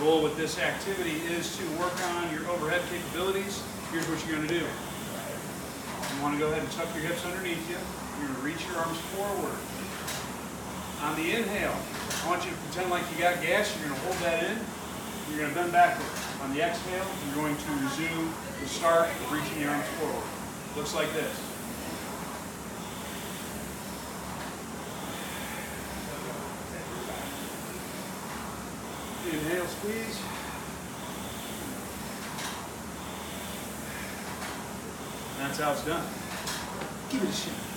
Goal with this activity is to work on your overhead capabilities. Here's what you're gonna do. You wanna go ahead and tuck your hips underneath you. You're gonna reach your arms forward. On the inhale, I want you to pretend like you got gas. You're gonna hold that in. You're gonna bend backward. On the exhale, you're going to resume the start of reaching your arms forward. Looks like this. Inhale, squeeze. That's how it's done. Give it a shot.